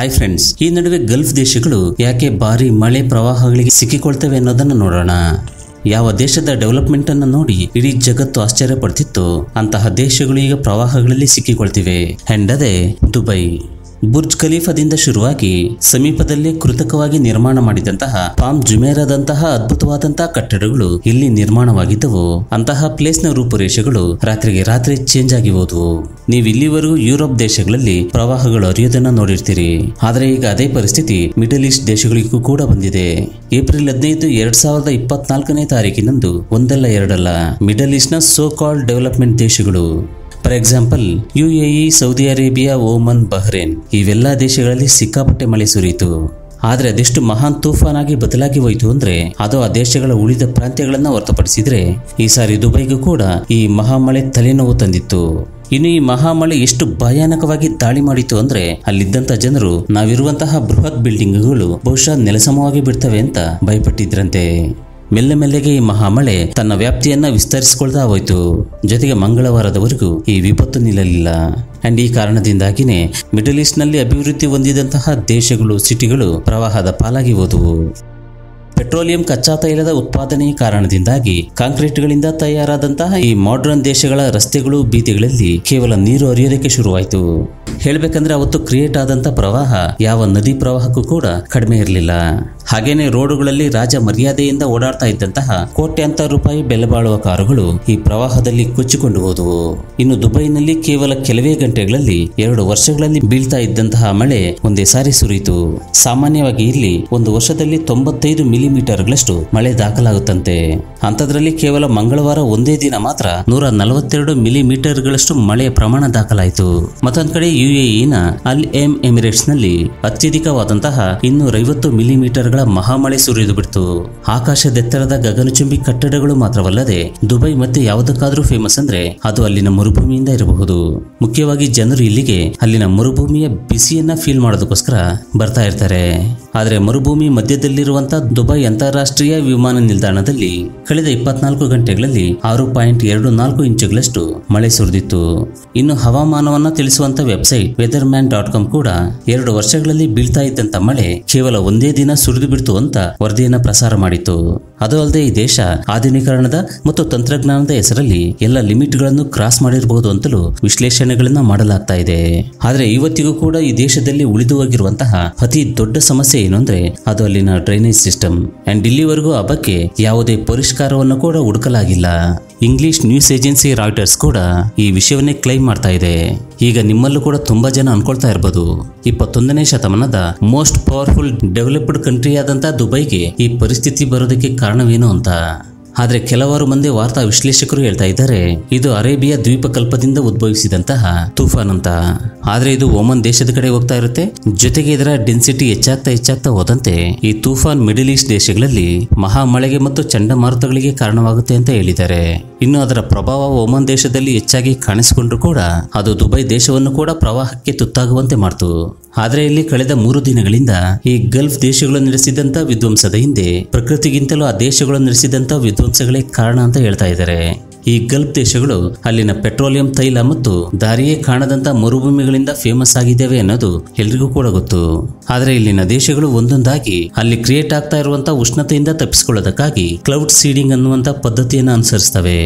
Hi friends ಈ ನಡುವೆ Gulf ದೇಶಗಳು ಯಾಕೆ ಭಾರಿ ಮಳೆ ಪ್ರವಾಹಗಳಿಗೆ ಸಿಕ್ಕಿಕೊಳ್ತವೆ ಅನ್ನೋದನ್ನ ನೋಡೋಣ. ಯಾವ ದೇಶದ ಡೆವಲಪ್ಮೆಂಟ್ ಅನ್ನು ನೋಡಿ ಇಡೀ ಜಗತ್ತು ಆಶ್ಚರ್ಯ ಪಡ್ತಿತ್ತು ಅಂತಹ ದೇಶಗಳು ಈಗ ಪ್ರವಾಹಗಳಲ್ಲಿ ಸಿಕ್ಕಿಕೊಳ್ತಿವೆ. ಹೆಂಡದೆ ದುಬೈ ಬುರ್ಜ್ ಖಲೀಫಾದಿಂದ ಶುರುವಾಗಿ ಸಮೀಪದಲ್ಲೇ ಕೃತಕವಾಗಿ ನಿರ್ಮಾಣ ಮಾಡಿದಂತಹ ಪಾಮ್ ಜುಮೇರಾದಂತಹ ಅದ್ಭುತವಾದಂತಹ ಕಟ್ಟಡಗಳು ಇಲ್ಲಿ ನಿರ್ಮಾಣವಾಗಿದ್ದವು. ಅಂತಹ ಪ್ಲೇಸ್ನ ರೂಪುರೇಷೆಗಳು ರಾತ್ರಿಗೆ ರಾತ್ರಿ ಚೇಂಜ್ ಆಗಿ ಹೋದವು. ನೀವು ಇಲ್ಲಿವರೆಗೂ ಯುರೋಪ್ ದೇಶಗಳಲ್ಲಿ ಪ್ರವಾಹಗಳು ಹರಿಯೋದನ್ನ ನೋಡಿರ್ತೀರಿ. ಆದರೆ ಈಗ ಅದೇ ಪರಿಸ್ಥಿತಿ ಮಿಡಲ್ ಈಸ್ಟ್ ದೇಶಗಳಿಗೂ ಕೂಡ ಬಂದಿದೆ. ಏಪ್ರಿಲ್ ಹದಿನೈದು ಎರಡ್ ಸಾವಿರದ ಇಪ್ಪತ್ನಾಲ್ಕನೇ ತಾರೀಕಿನಂದು ಒಂದಲ್ಲ ಎರಡಲ್ಲ ಮಿಡಲ್ ಈಸ್ಟ್ನ ಸೋ ಕಾಲ್ಡ್ ಡೆವಲಪ್ಮೆಂಟ್ ದೇಶಗಳು for example UAE Saudi Arabia Oman Bahrain ಇವೆಲ್ಲ ದೇಶಗಳಲ್ಲಿ ಸಿಕ್ಕಾಪಟ್ಟೆ ಮಳೆ ಸುರಿಯಿತು. ಆದರೆ ಅದೆಷ್ಟು ಮಹಾನ್ ತೂಫಾನಾಗಿ ಬದಲಾಗಿ ಹೋಯಿತು ಅಂದ್ರೆ ಅದು ಆ ದೇಶಗಳ ಉಳಿದ ಪ್ರಾಂತ್ಯಗಳನ್ನ ಹೊರತುಪಡಿಸಿದ್ರೆ ಈ ಸಾರಿ ದುಬೈಗೂ ಕೂಡ ಈ ಮಹಾಮಳೆ ತಲೆನೋವು ತಂದಿತ್ತು. ಇನ್ನು ಈ ಮಹಾಮಳೆ ಎಷ್ಟು ಭಯಾನಕವಾಗಿ ದಾಳಿ ಮಾಡಿತು ಅಂದ್ರೆ ಅಲ್ಲಿದ್ದಂತ ಜನರು ನಾವಿರುವಂತಹ ಬೃಹತ್ ಬಿಲ್ಡಿಂಗ್ಗಳು ಬಹುಶಃ ನೆಲಸಮವಾಗಿ ಬಿಡ್ತವೆ ಅಂತ ಭಯಪಟ್ಟಿದ್ರಂತೆ. ಮೆಲ್ಲ ಮೆಲ್ಲಗೆ ಈ ಮಹಾಮಳೆ ತನ್ನ ವ್ಯಾಪ್ತಿಯನ್ನ ವಿಸ್ತರಿಸಿಕೊಳ್ತಾ ಹೋಯಿತು. ಜೊತೆಗೆ ಮಂಗಳವಾರದವರೆಗೂ ಈ ವಿಪತ್ತು ನಿಲ್ಲಲಿಲ್ಲ. ಅಂಡ್ ಈ ಕಾರಣದಿಂದಾಗಿನೇ ಮಿಡಲ್ ಈಸ್ಟ್ನಲ್ಲಿ ಅಭಿವೃದ್ಧಿ ಹೊಂದಿದಂತಹ ದೇಶಗಳು, ಸಿಟಿಗಳು ಪ್ರವಾಹದ ಪಾಲಾಗಿ ಹೋದವು. ಪೆಟ್ರೋಲಿಯಂ ಕಚ್ಚಾ ತೈಲದ ಉತ್ಪಾದನೆಯ ಕಾರಣದಿಂದಾಗಿ ಕಾಂಕ್ರೀಟ್ಗಳಿಂದ ತಯಾರಾದಂತಹ ಈ ಮಾಡರ್ನ್ ದೇಶಗಳ ರಸ್ತೆಗಳು ಬೀದಿಗಳಲ್ಲಿ ಕೇವಲ ನೀರು ಹರಿಯೋದಕ್ಕೆ ಶುರುವಾಯಿತು. ಹೇಳ್ಬೇಕಂದ್ರೆ ಅವತ್ತು ಕ್ರಿಯೇಟ್ ಆದಂತ ಪ್ರವಾಹ ಯಾವ ನದಿ ಪ್ರವಾಹಕ್ಕೂ ಕೂಡ ಕಡಿಮೆ ಇರಲಿಲ್ಲ. ಹಾಗೇನೆ ರೋಡುಗಳಲ್ಲಿ ರಾಜ ಮರ್ಯಾದೆಯಿಂದ ಓಡಾಡ್ತಾ ಇದ್ದಂತಹ ಕೋಟ್ಯಾಂತರ ರೂಪಾಯಿ ಬೆಲೆ ಬಾಳುವ ಕಾರುಗಳು ಈ ಪ್ರವಾಹದಲ್ಲಿ ಕೊಚ್ಚಿಕೊಂಡು ಹೋದವು. ಇನ್ನು ದುಬೈನಲ್ಲಿ ಕೇವಲ ಕೆಲವೇ ಗಂಟೆಗಳಲ್ಲಿ ಎರಡು ವರ್ಷಗಳಲ್ಲಿ ಬೀಳ್ತಾ ಇದ್ದಂತಹ ಮಳೆ ಒಂದೇ ಸಾರಿ ಸುರಿಯಿತು. ಸಾಮಾನ್ಯವಾಗಿ ಇಲ್ಲಿ ಒಂದು ವರ್ಷದಲ್ಲಿ ತೊಂಬತ್ತೈದು ಮಿಲಿಮೀಟರ್ಗಳಷ್ಟು ಮಳೆ ದಾಖಲಾಗುತ್ತಂತೆ. ಅಂಥದ್ರಲ್ಲಿ ಕೇವಲ ಮಂಗಳವಾರ ಒಂದೇ ದಿನ ಮಾತ್ರ ನೂರ ನಲವತ್ತೆರಡು ಮಿಲಿಮೀಟರ್ಗಳಷ್ಟು ಮಳೆಯ ಪ್ರಮಾಣ ದಾಖಲಾಯಿತು. ಮತ್ತೊಂದ್ ಕಡೆ ಯುಎಇನ ಅಲ್ ಎಂ ಎಮಿರೇಟ್ಸ್ನಲ್ಲಿ ಅತ್ಯಧಿಕವಾದಂತಹ ಇನ್ನೂರೈವತ್ತು ಮಿಲಿಮೀಟರ್ಗಳ ಮಹಾಮಳೆ ಸುರಿದು ಬಿಡ್ತು ಆಕಾಶದೆತ್ತರದ ಗಗನಚುಂಬಿ ಕಟ್ಟಡಗಳು ಮಾತ್ರವಲ್ಲದೆ ದುಬೈ ಮತ್ತೆ ಯಾವುದಕ್ಕಾದ್ರೂ ಫೇಮಸ್ ಅಂದ್ರೆ ಅದು ಅಲ್ಲಿನ ಮರುಭೂಮಿಯಿಂದ ಇರಬಹುದು. ಮುಖ್ಯವಾಗಿ ಜನರು ಇಲ್ಲಿಗೆ ಅಲ್ಲಿನ ಮರುಭೂಮಿಯ ಬಿಸಿಯನ್ನ ಫೀಲ್ ಮಾಡೋದಕ್ಕೋಸ್ಕರ ಬರ್ತಾ ಇರ್ತಾರೆ. ಆದ್ರೆ ಮರುಭೂಮಿ ಮಧ್ಯದಲ್ಲಿರುವಂತಹ ದುಬೈ ಅಂತಾರಾಷ್ಟ್ರೀಯ ವಿಮಾನ ನಿಲ್ದಾಣದಲ್ಲಿ ಕಳೆದ ಇಪ್ಪತ್ನಾಲ್ಕು ಗಂಟೆಗಳಲ್ಲಿ ಆರು ಪಾಯಿಂಟ್ ಎರಡು ನಾಲ್ಕು ಇಂಚುಗಳಷ್ಟು ಮಳೆ ಸುರಿದಿತ್ತು. ಇನ್ನು ಹವಾಮಾನವನ್ನ ತಿಳಿಸುವಂತ website weather man dot com ಕೂಡ ಎರಡು ವರ್ಷಗಳಲ್ಲಿ ಬೀಳ್ತಾ ಇದ್ದಂತ ಮಳೆ ಕೇವಲ ಒಂದೇ ದಿನ ಸುರಿದು ಬಿಡ್ತು ಅಂತ ವರದಿಯನ್ನ ಪ್ರಸಾರ ಮಾಡಿತ್ತು. ಅದು ಅಲ್ಲದೆ ಈ ದೇಶ ಆಧುನೀಕರಣದ ಮತ್ತು ತಂತ್ರಜ್ಞಾನದ ಹೆಸರಲ್ಲಿ ಎಲ್ಲ ಲಿಮಿಟ್ಗಳನ್ನು ಕ್ರಾಸ್ ಮಾಡಿರಬಹುದು ಅಂತಲೂ ವಿಶ್ಲೇಷಣೆಗಳನ್ನ ಮಾಡಲಾಗ್ತಾ ಇದೆ. ಆದ್ರೆ ಇವತ್ತಿಗೂ ಕೂಡ ಈ ದೇಶದಲ್ಲಿ ಉಳಿದು ಹೋಗಿರುವಂತಹ ಅತಿ ದೊಡ್ಡ ಸಮಸ್ಯೆ ಏನು ಅಂದ್ರೆ ಅದು ಅಲ್ಲಿನ ಡ್ರೈನೇಜ್ ಸಿಸ್ಟಮ್. ಅಂಡ್ ಇಲ್ಲಿವರೆಗೂ ಆ ಬಗ್ಗೆ ಯಾವುದೇ ಪರಿಷ್ಕಾರವನ್ನು ಕೂಡ ಹುಡುಕಲಾಗಿಲ್ಲ. ಇಂಗ್ಲಿಷ್ ನ್ಯೂಸ್ ಏಜೆನ್ಸಿ ರಾಯ್ಟರ್ಸ್ ಕೂಡ ಈ ವಿಷಯವನ್ನೇ ಕ್ಲೈಮ್ ಮಾಡ್ತಾ ಇದೆ. ಈಗ ನಿಮ್ಮಲ್ಲೂ ಕೂಡ ತುಂಬಾ ಜನ ಅನ್ಕೊಳ್ತಾ ಇರಬಹುದು ಇಪ್ಪತ್ತೊಂದನೇ ಶತಮಾನದ ಮೋಸ್ಟ್ ಪವರ್ಫುಲ್ ಡೆವಲಪ್ಡ್ ಕಂಟ್ರಿ ಆದಂತ ದುಬೈಗೆ ಈ ಪರಿಸ್ಥಿತಿ ಬರೋದಕ್ಕೆ ಕಾರಣವೇನು ಅಂತ? ಆದ್ರೆ ಕೆಲವಾರು ಮಂದಿ ವಾರ್ತಾ ವಿಶ್ಲೇಷಕರು ಹೇಳ್ತಾ ಇದ್ದಾರೆ, ಇದು ಅರೇಬಿಯಾ ದ್ವೀಪಕಲ್ಪದಿಂದ ಉದ್ಭವಿಸಿದಂತಹ ತುಫಾನ್ ಅಂತ. ಆದ್ರೆ ಇದು ಒಮನ್ ದೇಶದ ಕಡೆ ಹೋಗ್ತಾ ಇರುತ್ತೆ, ಜೊತೆಗೆ ಇದರ ಡೆನ್ಸಿಟಿ ಹೆಚ್ಚಾಗ್ತಾ ಹೆಚ್ಚಾಗ್ತಾ ಹೋದಂತೆ ಈ ತೂಫಾನ್ ಮಿಡಲ್ ಈಸ್ಟ್ ದೇಶಗಳಲ್ಲಿ ಮಹಾಮಳೆಗೆ ಮತ್ತು ಚಂಡಮಾರುತಗಳಿಗೆ ಕಾರಣವಾಗುತ್ತೆ ಅಂತ ಹೇಳಿದ್ದಾರೆ. ಇನ್ನು ಅದರ ಪ್ರಭಾವ ಒಮನ್ ದೇಶದಲ್ಲಿ ಹೆಚ್ಚಾಗಿ ಕಾಣಿಸಿಕೊಂಡ್ರು ಕೂಡ, ಅದು ದುಬೈ ದೇಶವನ್ನು ಕೂಡ ಪ್ರವಾಹಕ್ಕೆ ತುತ್ತಾಗುವಂತೆ ಮಾಡ್ತು. ಆದ್ರೆ ಇಲ್ಲಿ ಕಳೆದ ಮೂರು ದಿನಗಳಿಂದ ಈ ಗಲ್ಫ್ ದೇಶಗಳು ನಡೆಸಿದಂತ ವಿಧ್ವಂಸದ ಹಿಂದೆ, ಪ್ರಕೃತಿಗಿಂತಲೂ ಆ ದೇಶಗಳು ನಡೆಸಿದಂತ ವಿಧ್ವಂಸಗಳೇ ಕಾರಣ ಅಂತ ಹೇಳ್ತಾ ಇದ್ದಾರೆ. ಈ ಗಲ್ಫ್ ದೇಶಗಳು ಅಲ್ಲಿನ ಪೆಟ್ರೋಲಿಯಂ, ತೈಲ ಮತ್ತು ದಾರಿಯೇ ಕಾಣದಂತ ಮರುಭೂಮಿಗಳಿಂದ ಫೇಮಸ್ ಆಗಿದ್ದೇವೆ ಅನ್ನೋದು ಎಲ್ರಿಗೂ ಕೂಡ ಗೊತ್ತು. ಆದರೆ ಇಲ್ಲಿನ ದೇಶಗಳು ಒಂದೊಂದಾಗಿ ಅಲ್ಲಿ ಕ್ರಿಯೇಟ್ ಆಗ್ತಾ ಇರುವಂತ ಉಷ್ಣತೆಯಿಂದ ತಪ್ಪಿಸಿಕೊಳ್ಳೋದಕ್ಕಾಗಿ ಕ್ಲೌಡ್ ಸೀಡಿಂಗ್ ಅನ್ನುವಂತ ಪದ್ಧತಿಯನ್ನು ಅನುಸರಿಸ್ತವೆ.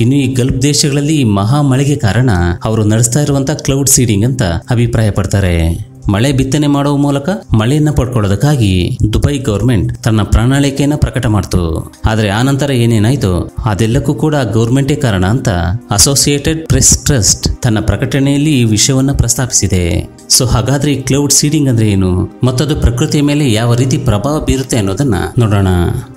ಇನ್ನು ಈ ಗಲ್ಫ್ ದೇಶಗಳಲ್ಲಿ ಈ ಮಹಾ ಮಳೆಗೆ ಕಾರಣ ಅವರು ನಡೆಸ್ತಾ ಇರುವಂತಹ ಕ್ಲೌಡ್ ಸೀಡಿಂಗ್ ಅಂತ ಅಭಿಪ್ರಾಯ ಪಡ್ತಾರೆ ಮಳೆ ಬಿತ್ತನೆ ಮಾಡುವ ಮೂಲಕ ಮಳೆಯನ್ನ ಪಡ್ಕೊಳ್ಳೋದಕ್ಕಾಗಿ ದುಬೈ ಗೌರ್ಮೆಂಟ್ ತನ್ನ ಪ್ರಣಾಳಿಕೆಯನ್ನ ಪ್ರಕಟ ಮಾಡ್ತು. ಆದ್ರೆ ಆ ನಂತರ ಏನೇನಾಯ್ತು? ಅದೆಲ್ಲಕ್ಕೂ ಕೂಡ ಗೌರ್ಮೆಂಟೇ ಕಾರಣ ಅಂತ ಅಸೋಸಿಯೇಟೆಡ್ ಪ್ರೆಸ್ ಟ್ರಸ್ಟ್ ತನ್ನ ಪ್ರಕಟಣೆಯಲ್ಲಿ ಈ ವಿಷಯವನ್ನ ಪ್ರಸ್ತಾಪಿಸಿದೆ. ಸೊ ಹಾಗಾದ್ರೆ ಕ್ಲೌಡ್ ಸೀಡಿಂಗ್ ಅಂದ್ರೆ ಏನು? ಮತ್ತದು ಪ್ರಕೃತಿಯ ಮೇಲೆ ಯಾವ ರೀತಿ ಪ್ರಭಾವ ಬೀರುತ್ತೆ ಅನ್ನೋದನ್ನ ನೋಡೋಣ.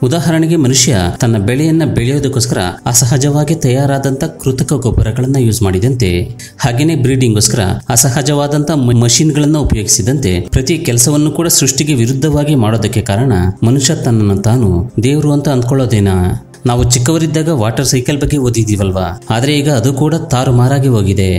ಉದಾಹರಣೆಗೆ ಮನುಷ್ಯ ತನ್ನ ಬೆಳೆಯನ್ನ ಬೆಳೆಯೋದಕ್ಕೋಸ್ಕರ ಅಸಹಜವಾಗಿ ತಯಾರಾದಂತ ಕೃತಕ ಗೊಬ್ಬರಗಳನ್ನ ಯೂಸ್ ಮಾಡಿದಂತೆ, ಹಾಗೇನೆ ಬ್ರೀಡಿಂಗ್ಗೋಸ್ಕರ ಅಸಹಜವಾದಂತ ಮಷಿನ್ಗಳನ್ನ ಉಪಯೋಗಿಸಿದಂತೆ ಪ್ರತಿ ಕೆಲಸವನ್ನು ಕೂಡ ಸೃಷ್ಟಿಗೆ ವಿರುದ್ಧವಾಗಿ ಮಾಡೋದಕ್ಕೆ ಕಾರಣ ಮನುಷ್ಯ ತನ್ನನ್ನು ತಾನು ದೇವರು ಅಂತ ಅಂದ್ಕೊಳ್ಳೋದೇನಾ? ನಾವು ಚಿಕ್ಕವರಿದ್ದಾಗ ವಾಟರ್ ಸೈಕಲ್ ಬಗ್ಗೆ ಓದಿದೀವಲ್ವಾ? ಆದ್ರೆ ಈಗ ಅದು ಕೂಡ ತಾರುಮಾರಾಗಿ ಹೋಗಿದೆ.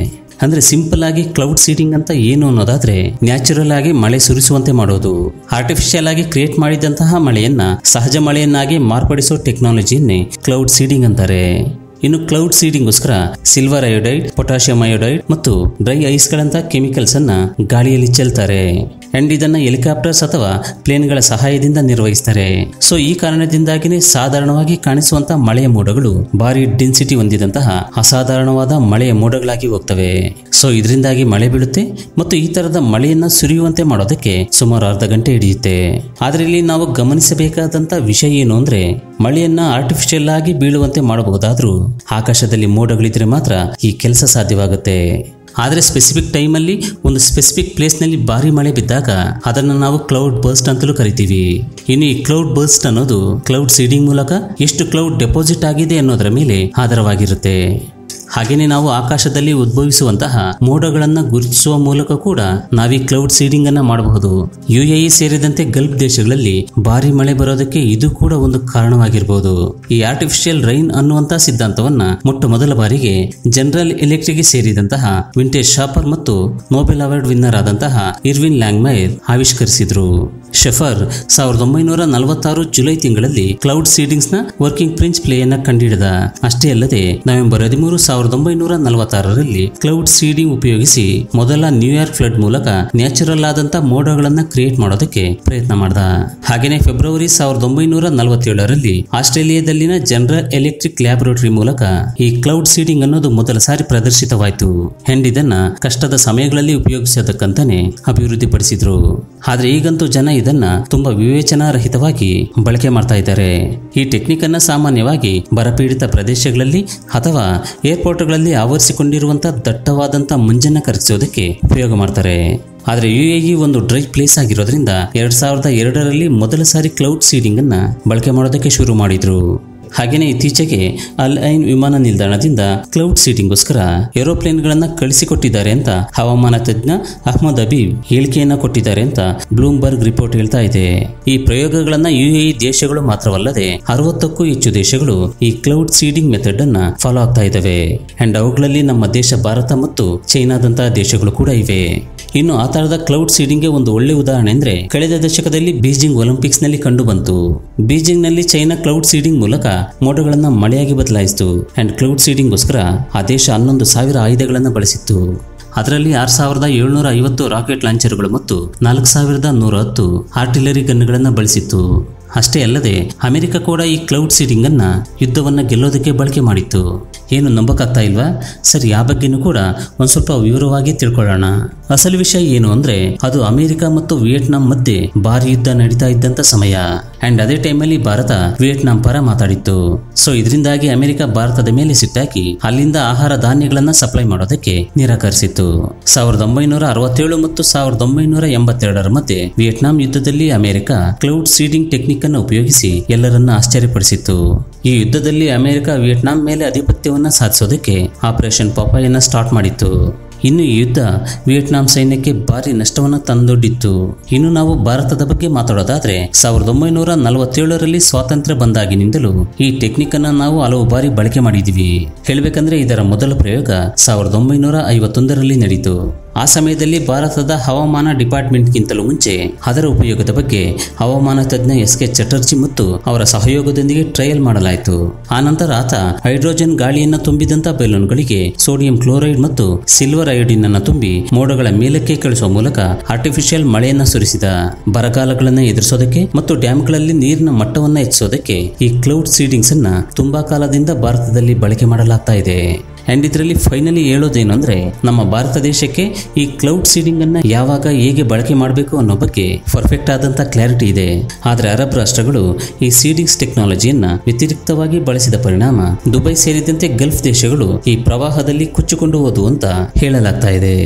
ಅಂದ್ರೆ ಸಿಂಪಲ್ ಆಗಿ ಕ್ಲೌಡ್ ಸೀಡಿಂಗ್ ಅಂತ ಏನು ಅನ್ನೋದಾದ್ರೆ ನ್ಯಾಚುರಲ್ ಆಗಿ ಮಳೆ ಸುರಿಸುವಂತೆ ಮಾಡೋದು. ಆರ್ಟಿಫಿಷಿಯಲ್ ಆಗಿ ಕ್ರಿಯೇಟ್ ಮಾಡಿದಂತಹ ಮಳೆಯನ್ನ ಸಹಜ ಮಳೆಯನ್ನಾಗಿ ಮಾರ್ಪಡಿಸೋ ಟೆಕ್ನಾಲಜಿಯನ್ನೇ ಕ್ಲೌಡ್ ಸೀಡಿಂಗ್ ಅಂತಾರೆ. ಇನ್ನು ಕ್ಲೌಡ್ ಸೀಡಿಂಗ್ಗೋಸ್ಕರ ಸಿಲ್ವರ್ ಅಯೋಡೈಡ್ ಪೊಟ್ಯಾಷಿಯಂ ಅಯೋಡೈಡ್ ಮತ್ತು ಡ್ರೈ ಐಸ್ಗಳಂತ ಕೆಮಿಕಲ್ಸ್ ಅನ್ನ ಗಾಳಿಯಲ್ಲಿ ಚೆಲ್ತಾರೆ. ಅಂಡ್ ಇದನ್ನ ಹೆಲಿಕಾಪ್ಟರ್ಸ್ ಅಥವಾ ಪ್ಲೇನ್ಗಳ ಸಹಾಯದಿಂದ ನಿರ್ವಹಿಸ್ತಾರೆ. ಸೊ, ಈ ಕಾರಣದಿಂದಾಗಿನೇ ಸಾಧಾರಣವಾಗಿ ಕಾಣಿಸುವಂತಹ ಮಳೆಯ ಮೋಡಗಳು ಭಾರಿ ಡೆನ್ಸಿಟಿ ಹೊಂದಿದಂತಹ ಅಸಾಧಾರಣವಾದ ಮಳೆಯ ಮೋಡಗಳಾಗಿ ಹೋಗ್ತವೆ. ಸೊ, ಇದರಿಂದಾಗಿ ಮಳೆ ಬೀಳುತ್ತೆ ಮತ್ತು ಈ ತರದ ಮಳೆಯನ್ನ ಸುರಿಯುವಂತೆ ಮಾಡೋದಕ್ಕೆ ಸುಮಾರು ಅರ್ಧ ಗಂಟೆ ಹಿಡಿಯುತ್ತೆ. ಆದ್ರೆ ಇಲ್ಲಿ ನಾವು ಗಮನಿಸಬೇಕಾದಂತ ವಿಷಯ ಏನು ಅಂದ್ರೆ, ಮಳೆಯನ್ನ ಆರ್ಟಿಫಿಷಿಯಲ್ ಆಗಿ ಬೀಳುವಂತೆ ಮಾಡಬಹುದಾದ್ರೂ ಆಕಾಶದಲ್ಲಿ ಮೋಡಗಳಿದ್ರೆ ಮಾತ್ರ ಈ ಕೆಲಸ ಸಾಧ್ಯವಾಗುತ್ತೆ. ಆದರೆ ಸ್ಪೆಸಿಫಿಕ್ ಟೈಮಲ್ಲಿ ಒಂದು ಸ್ಪೆಸಿಫಿಕ್ ಪ್ಲೇಸ್ನಲ್ಲಿ ಭಾರಿ ಮಳೆ ಬಿದ್ದಾಗ ಅದನ್ನು ನಾವು ಕ್ಲೌಡ್ ಬರ್ಸ್ಟ್ ಅಂತಲೂ ಕರಿತೀವಿ. ಇನ್ನು ಈ ಕ್ಲೌಡ್ ಬರ್ಸ್ಟ್ ಅನ್ನೋದು ಕ್ಲೌಡ್ ಸೀಡಿಂಗ್ ಮೂಲಕ ಎಷ್ಟು ಕ್ಲೌಡ್ ಡೆಪಾಸಿಟ್ ಆಗಿದೆ ಅನ್ನೋದರ ಮೇಲೆ ಆಧಾರವಾಗಿರುತ್ತೆ. ಹಾಗೆಯೇ ನಾವು ಆಕಾಶದಲ್ಲಿ ಉದ್ಭವಿಸುವಂತಹ ಮೋಡಗಳನ್ನು ಗುರುತಿಸುವ ಮೂಲಕ ಕೂಡ ನಾವೀ ಕ್ಲೌಡ್ ಸೀಡಿಂಗ್ ಅನ್ನ ಮಾಡಬಹುದು. ಯುಎಇ ಸೇರಿದಂತೆ ಗಲ್ಫ್ ದೇಶಗಳಲ್ಲಿ ಭಾರಿ ಮಳೆ ಬರೋದಕ್ಕೆ ಇದು ಕೂಡ ಒಂದು ಕಾರಣವಾಗಿರಬಹುದು ಈ ಆರ್ಟಿಫಿಷಿಯಲ್ ರೈನ್ ಅನ್ನುವಂತಹ ಸಿದ್ಧಾಂತವನ್ನ ಮೊಟ್ಟ ಮೊದಲ ಬಾರಿಗೆ ಜನರಲ್ ಎಲೆಕ್ಟ್ರಿಕ್ ಸೇರಿದಂತಹ ವಿಂಟೇಜ್ ಶಾಪರ್ ಮತ್ತು ನೋಬೆಲ್ ಅವಾರ್ಡ್ ವಿನ್ನರ್ ಆದಂತಹ ಇರ್ವಿನ್ ಲ್ಯಾಂಗ್ಮೈರ್ ಆವಿಷ್ಕರಿಸಿದ್ರು. ಶೆಫರ್ ಸಾವಿರದ ಒಂಬೈನೂರ ನಲವತ್ತಾರು ಜುಲೈ ತಿಂಗಳಲ್ಲಿ ಕ್ಲೌಡ್ ಸೀಡಿಂಗ್ಸ್ನ ವರ್ಕಿಂಗ್ ಪ್ರಿನ್ಸ್ ಪ್ಲೇಯನ್ನ ಕಂಡಿಡಿದ. ಅಷ್ಟೇ ಅಲ್ಲದೆ, ನವೆಂಬರ್ ಹದಿಮೂರು ಸಾವಿರದ ಒಂಬೈನೂರ ನಲವತ್ತಾರರಲ್ಲಿ ಕ್ಲೌಡ್ ಸೀಡಿಂಗ್ ಉಪಯೋಗಿಸಿ ಮೊದಲ ನ್ಯೂಯಾರ್ಕ್ ಫ್ಲಡ್ ಮೂಲಕ ನ್ಯಾಚುರಲ್ ಆದಂತ ಮೋಡಗಳನ್ನ ಕ್ರಿಯೇಟ್ ಮಾಡೋದಕ್ಕೆ ಪ್ರಯತ್ನ ಮಾಡ್ದ. ಹಾಗೇನೆ ಫೆಬ್ರವರಿ ಸಾವಿರದ ಒಂಬೈನೂರ ನಲವತ್ತೇಳರಲ್ಲಿ ಆಸ್ಟ್ರೇಲಿಯಾದಲ್ಲಿನ ಜನರಲ್ ಎಲೆಕ್ಟ್ರಿಕ್ ಲ್ಯಾಬೊರೇಟರಿ ಮೂಲಕ ಈ ಕ್ಲೌಡ್ ಸೀಡಿಂಗ್ ಅನ್ನೋದು ಮೊದಲ ಸಾರಿ ಪ್ರದರ್ಶಿತವಾಯಿತು. ಹೆಂಡ್ ಇದನ್ನ ಕಷ್ಟದ ಸಮಯಗಳಲ್ಲಿ ಉಪಯೋಗಿಸತಕ್ಕಂತಾನೆ ಅಭಿವೃದ್ಧಿಪಡಿಸಿದ್ರು. ಆದ್ರೆ ಈಗಂತೂ ಜನ ಇದನ್ನ ತುಂಬಾ ವಿವೇಚನಾರಹಿತವಾಗಿ ಬಳಕೆ ಮಾಡ್ತಾ ಇದ್ದಾರೆ. ಈ ಟೆಕ್ನಿಕ್ ಅನ್ನ ಸಾಮಾನ್ಯವಾಗಿ ಬರಪೀಡಿತ ಪ್ರದೇಶಗಳಲ್ಲಿ ಅಥವಾ ಏರ್ಪೋರ್ಟ್ಗಳಲ್ಲಿ ಆವರಿಸಿಕೊಂಡಿರುವಂತಹ ದಟ್ಟವಾದಂತಹ ಮಂಜನ್ನ ಕರಗಿಸೋದಕ್ಕೆ ಉಪಯೋಗ ಮಾಡ್ತಾರೆ. ಆದರೆ ಯು ಎ ಇ ಒಂದು ಡ್ರೈ ಪ್ಲೇಸ್ ಆಗಿರೋದ್ರಿಂದ ಎರಡ್ ಸಾವಿರದ ಎರಡರಲ್ಲಿ ಮೊದಲ ಸಾರಿ ಕ್ಲೌಡ್ ಸೀಡಿಂಗ್ ಅನ್ನ ಬಳಕೆ ಮಾಡೋದಕ್ಕೆ ಶುರು ಮಾಡಿದ್ರು. ಹಾಗೇನೆ ಇತ್ತೀಚೆಗೆ ಅಲ್ ಐನ್ ವಿಮಾನ ನಿಲ್ದಾಣದಿಂದ ಕ್ಲೌಡ್ ಸೀಟಿಂಗ್ಗೋಸ್ಕರ ಏರೋಪ್ಲೇನ್ಗಳನ್ನ ಕಳಿಸಿಕೊಟ್ಟಿದ್ದಾರೆ ಅಂತ ಹವಾಮಾನ ತಜ್ಞ ಅಹ್ಮದ್ ಅಬೀಬ್ ಹೇಳಿಕೆಯನ್ನ ಕೊಟ್ಟಿದ್ದಾರೆ ಅಂತ ಬ್ಲೂಮ್ಬರ್ಗ್ ರಿಪೋರ್ಟ್ ಹೇಳ್ತಾ ಇದೆ. ಈ ಪ್ರಯೋಗಗಳನ್ನ ಯುಎಇ ದೇಶಗಳು ಮಾತ್ರವಲ್ಲದೆ ಅರವತ್ತಕ್ಕೂ ಹೆಚ್ಚು ದೇಶಗಳು ಈ ಕ್ಲೌಡ್ ಸೀಡಿಂಗ್ ಮೆಥಡ್ ಅನ್ನ ಫಾಲೋ ಆಗ್ತಾ ಇದ್ದಾವೆ. ಅಂಡ್ ಅವುಗಳಲ್ಲಿ ನಮ್ಮ ದೇಶ ಭಾರತ ಮತ್ತು ಚೈನಾದಂತಹ ದೇಶಗಳು ಕೂಡ ಇವೆ. ಇನ್ನು ಆ ತರದ ಕ್ಲೌಡ್ ಸೀಡಿಂಗ್ಗೆ ಒಂದು ಒಳ್ಳೆ ಉದಾಹರಣೆ ಅಂದ್ರೆ ಕಳೆದ ದಶಕದಲ್ಲಿ ಬೀಜಿಂಗ್ ಒಲಿಂಪಿಕ್ಸ್ನಲ್ಲಿ ಕಂಡು ಬಂತು ಬೀಜಿಂಗ್ನಲ್ಲಿ ಚೈನಾ ಕ್ಲೌಡ್ ಸೀಡಿಂಗ್ ಮೂಲಕ ಮೋಡಗಳನ್ನ ಮಳೆಯಾಗಿ ಬದಲಾಯಿಸಿತು. ಅಂಡ್ ಕ್ಲೌಡ್ ಸೀಡಿಂಗ್ಗೋಸ್ಕರ ಆ ದೇಶ ಹನ್ನೊಂದು ಸಾವಿರ ಆಯುಧಗಳನ್ನು ಬಳಸಿತ್ತು. ಅದರಲ್ಲಿ ಆರು ಸಾವಿರದ ಏಳ್ನೂರ ಐವತ್ತು ರಾಕೆಟ್ ಲಾಂಚರ್ಗಳು ಮತ್ತು ನಾಲ್ಕು ಸಾವಿರದ ನೂರ ಹತ್ತು ಆರ್ಟಿಲರಿ ಗನ್ಗಳನ್ನು ಬಳಸಿತ್ತು. ಅಷ್ಟೇ ಅಲ್ಲದೆ ಅಮೆರಿಕ ಕೂಡ ಈ ಕ್ಲೌಡ್ ಸೀಡಿಂಗ್ ಅನ್ನ ಯುದ್ಧವನ್ನು ಗೆಲ್ಲೋದಕ್ಕೆ ಬಳಕೆ ಮಾಡಿತ್ತು. ಏನು ನಂಬಕ್ಕಾಗ್ತಾ ಇಲ್ವಾ? ಸರಿ, ಆ ಬಗ್ಗೆನೂ ಕೂಡ ಒಂದು ಸ್ವಲ್ಪ ವಿವರವಾಗಿ ತಿಳ್ಕೊಳ್ಳೋಣ. ಅಸಲು ವಿಷಯ ಏನು ಅಂದ್ರೆ, ಅದು ಅಮೆರಿಕ ಮತ್ತು ವಿಯೆಟ್ನಾಂ ಮಧ್ಯೆ ಭಾರಿ ಯುದ್ಧ ನಡೀತಾ ಇದ್ದಂತ ಸಮಯ. ಅಂಡ್ ಅದೇ ಟೈಮಲ್ಲಿ ಭಾರತ ವಿಯೆಟ್ನಾಂ ಪರ ಮಾತಾಡಿತ್ತು. ಸೊ, ಇದರಿಂದಾಗಿ ಅಮೆರಿಕ ಭಾರತದ ಮೇಲೆ ಸಿಟ್ಟಾಕಿ ಅಲ್ಲಿಂದ ಆಹಾರ ಧಾನ್ಯಗಳನ್ನ ಸಪ್ಲೈ ಮಾಡೋದಕ್ಕೆ ನಿರಾಕರಿಸಿತ್ತು. ಸಾವಿರದ ಒಂಬೈನೂರ ಅರವತ್ತೇಳು ಮತ್ತು ಸಾವಿರದ ಒಂಬೈನೂರ ಎಂಬತ್ತೆರಡರ ಮಧ್ಯೆ ವಿಯೆಟ್ನಾಂ ಯುದ್ಧದಲ್ಲಿ ಅಮೆರಿಕ ಕ್ಲೌಡ್ ಸೀಡಿಂಗ್ ಟೆಕ್ನಿಕ್ ಅನ್ನು ಉಪಯೋಗಿಸಿ ಎಲ್ಲರನ್ನ ಆಶ್ಚರ್ಯಪಡಿಸಿತ್ತು. ಈ ಯುದ್ಧದಲ್ಲಿ ಅಮೆರಿಕ ವಿಯೆಟ್ನಾಂ ಮೇಲೆ ಆಧಿಪತ್ಯವನ್ನು ಸಾಧಿಸೋದಕ್ಕೆ ಆಪರೇಷನ್ ಪಾಪಾಯನ ಸ್ಟಾರ್ಟ್ ಮಾಡಿತ್ತು. ಇನ್ನು ಈ ಯುದ್ಧ ವಿಯೆಟ್ನಾಂ ಸೈನ್ಯಕ್ಕೆ ಭಾರಿ ನಷ್ಟವನ್ನು ತಂದೊಡ್ಡಿತ್ತು. ಇನ್ನು ನಾವು ಭಾರತದ ಬಗ್ಗೆ ಮಾತಾಡೋದಾದ್ರೆ, ಸಾವಿರದ ಒಂಬೈನೂರ ನಲವತ್ತೇಳರಲ್ಲಿ ಸ್ವಾತಂತ್ರ್ಯ ಬಂದಾಗಿನಿಂದಲೂ ಈ ಟೆಕ್ನಿಕ್ ಅನ್ನ ನಾವು ಹಲವು ಬಾರಿ ಬಳಕೆ ಮಾಡಿದೀವಿ. ಹೇಳಬೇಕಂದ್ರೆ ಇದರ ಮೊದಲ ಪ್ರಯೋಗ ಸಾವಿರದ ಒಂಬೈನೂರ ಐವತ್ತೊಂದರಲ್ಲಿ ನಡೀತು. ಆ ಸಮಯದಲ್ಲಿ ಭಾರತದ ಹವಾಮಾನ ಡಿಪಾರ್ಟ್ಮೆಂಟ್ಗಿಂತಲೂ ಮುಂಚೆ ಅದರ ಉಪಯೋಗದ ಬಗ್ಗೆ ಹವಾಮಾನ ತಜ್ಞ ಎಸ್ ಕೆ ಚಟರ್ಜಿ ಮತ್ತು ಅವರ ಸಹಯೋಗದೊಂದಿಗೆ ಟ್ರಯಲ್ ಮಾಡಲಾಯಿತು. ಆನಂತರ ಆತ ಹೈಡ್ರೋಜನ್ ಗಾಳಿಯನ್ನು ತುಂಬಿದಂತ ಬೆಲೂನ್ಗಳಿಗೆ ಸೋಡಿಯಂ ಕ್ಲೋರೈಡ್ ಮತ್ತು ಸಿಲ್ವರ್ ಅಯೋಡಿನ್ ಅನ್ನು ತುಂಬಿ ಮೋಡಗಳ ಮೇಲಕ್ಕೆ ಕಳಿಸುವ ಮೂಲಕ ಆರ್ಟಿಫಿಷಿಯಲ್ ಮಳೆಯನ್ನು ಸುರಿಸಿದ. ಬರಗಾಲಗಳನ್ನು ಎದುರಿಸೋದಕ್ಕೆ ಮತ್ತು ಡ್ಯಾಂಗಳಲ್ಲಿ ನೀರಿನ ಮಟ್ಟವನ್ನು ಹೆಚ್ಚಿಸೋದಕ್ಕೆ ಈ ಕ್ಲೌಡ್ ಸೀಡಿಂಗ್ಸ್ ಅನ್ನ ತುಂಬಾ ಕಾಲದಿಂದ ಭಾರತದಲ್ಲಿ ಬಳಕೆ ಮಾಡಲಾಗ್ತಾ ಇದೆ. ಅಂಡ್ ಇದರಲ್ಲಿ ಫೈನಲಿ ಹೇಳೋದೇನು ಅಂದರೆ ನಮ್ಮ ಭಾರತ ದೇಶಕ್ಕೆ ಈ ಕ್ಲೌಡ್ ಸೀಡಿಂಗನ್ನು ಯಾವಾಗ ಹೇಗೆ ಬಳಕೆ ಮಾಡಬೇಕು ಅನ್ನೋ ಬಗ್ಗೆ ಪರ್ಫೆಕ್ಟ್ ಆದಂಥ ಕ್ಲಾರಿಟಿ ಇದೆ. ಆದರೆ ಅರಬ್ ರಾಷ್ಟ್ರಗಳು ಈ ಸೀಡಿಂಗ್ಸ್ ಟೆಕ್ನಾಲಜಿಯನ್ನು ವ್ಯತಿರಿಕ್ತವಾಗಿ ಬಳಸಿದ ಪರಿಣಾಮ ದುಬೈ ಸೇರಿದಂತೆ ಗಲ್ಫ್ ದೇಶಗಳು ಈ ಪ್ರವಾಹದಲ್ಲಿ ಕುಚ್ಚಿಕೊಂಡು ಹೋದು ಅಂತ ಹೇಳಲಾಗ್ತಾ ಇದೆ.